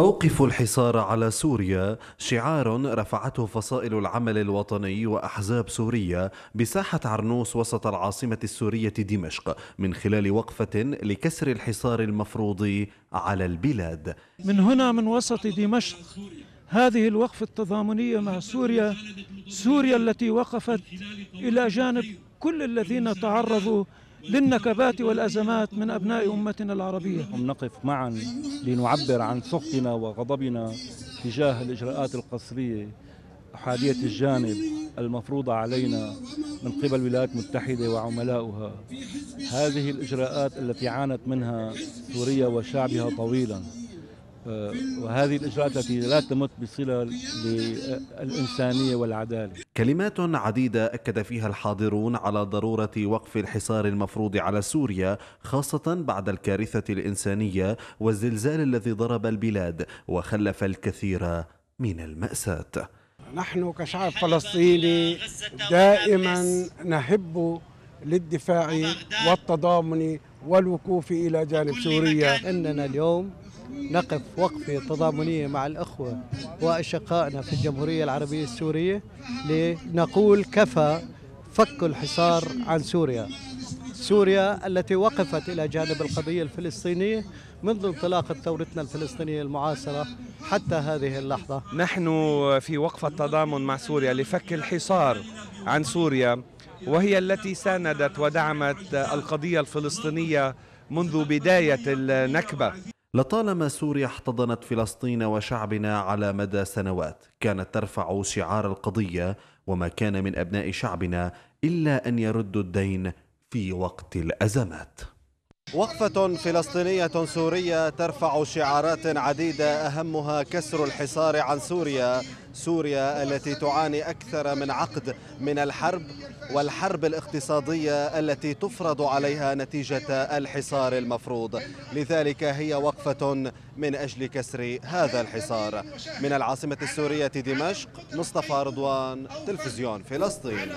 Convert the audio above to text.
أوقفوا الحصار على سوريا. شعار رفعته فصائل العمل الوطني وأحزاب سورية بساحة عرنوس وسط العاصمة السورية دمشق من خلال وقفة لكسر الحصار المفروض على البلاد. من هنا من وسط دمشق هذه الوقفة التضامنية مع سوريا سوريا التي وقفت إلى جانب كل الذين تعرضوا للنكبات والأزمات من أبناء أمتنا العربية. نقف معا لنعبر عن سخطنا وغضبنا تجاه الإجراءات القسرية أحادية الجانب المفروضة علينا من قبل الولايات المتحدة وعملائها هذه الإجراءات التي عانت منها سوريا وشعبها طويلا. وهذه الإجراءات التي لا تمت بصلة للإنسانية والعدالة. كلمات عديدة أكد فيها الحاضرون على ضرورة وقف الحصار المفروض على سوريا خاصة بعد الكارثة الإنسانية والزلزال الذي ضرب البلاد وخلف الكثير من المأساة. نحن كشعب فلسطيني دائما نحب للدفاع والتضامن والوقوف إلى جانب سوريا. أننا اليوم نقف وقفة تضامنية مع الأخوة وأشقائنا في الجمهورية العربية السورية لنقول كفى فك الحصار عن سوريا. سوريا التي وقفت إلى جانب القضية الفلسطينية منذ انطلاقة ثورتنا الفلسطينية المعاصرة حتى هذه اللحظة. نحن في وقفة تضامن مع سوريا لفك الحصار عن سوريا وهي التي ساندت ودعمت القضية الفلسطينية منذ بداية النكبة. لطالما سوريا احتضنت فلسطين وشعبنا على مدى سنوات كانت ترفع شعار القضية وما كان من أبناء شعبنا إلا أن يردوا الدين في وقت الأزمات. وقفة فلسطينية سورية ترفع شعارات عديدة أهمها كسر الحصار عن سوريا. سوريا التي تعاني أكثر من عقد من الحرب والحرب الاقتصادية التي تفرض عليها نتيجة الحصار المفروض. لذلك هي وقفة من أجل كسر هذا الحصار. من العاصمة السورية دمشق مصطفى رضوان تلفزيون فلسطين.